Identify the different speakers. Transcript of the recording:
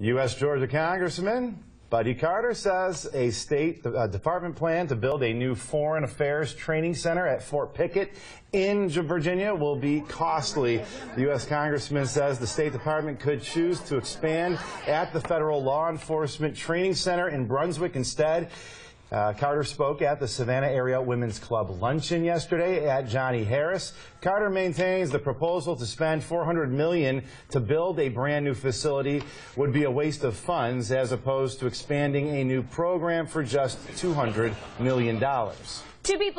Speaker 1: U.S. Georgia Congressman Buddy Carter says a state uh, department plan to build a new foreign affairs training center at Fort Pickett in Virginia will be costly. The U.S. Congressman says the State Department could choose to expand at the Federal Law Enforcement Training Center in Brunswick instead. Uh, Carter spoke at the Savannah Area Women's Club luncheon yesterday at Johnny Harris. Carter maintains the proposal to spend 400 million to build a brand new facility would be a waste of funds as opposed to expanding a new program for just $200 million.
Speaker 2: To be